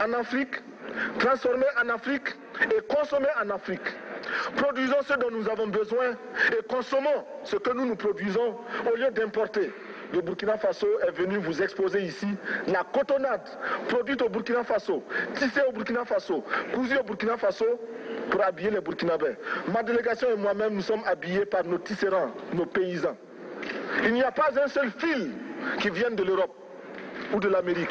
en Afrique, transformer en Afrique et consommer en Afrique. Produisons ce dont nous avons besoin et consommons ce que nous nous produisons au lieu d'importer. Le Burkina Faso est venu vous exposer ici la cotonnade produite au Burkina Faso, tissée au Burkina Faso, cousue au Burkina Faso pour habiller les Burkinabés. Ma délégation et moi-même, nous sommes habillés par nos tisserands, nos paysans. Il n'y a pas un seul fil qui vienne de l'Europe ou de l'Amérique.